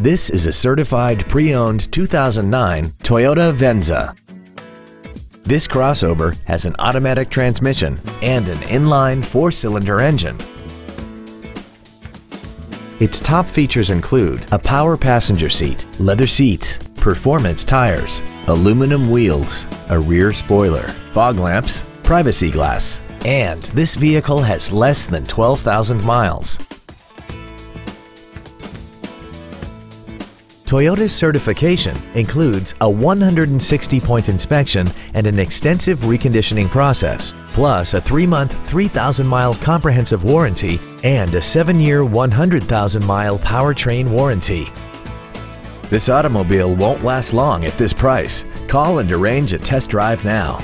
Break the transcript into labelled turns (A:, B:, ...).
A: This is a certified pre-owned 2009 Toyota Venza. This crossover has an automatic transmission and an inline four-cylinder engine. Its top features include a power passenger seat, leather seats, performance tires, aluminum wheels, a rear spoiler, fog lamps, privacy glass, and this vehicle has less than 12,000 miles. Toyota's certification includes a 160-point inspection and an extensive reconditioning process, plus a 3-month, 3,000-mile comprehensive warranty and a 7-year, 100,000-mile powertrain warranty. This automobile won't last long at this price. Call and arrange a test drive now.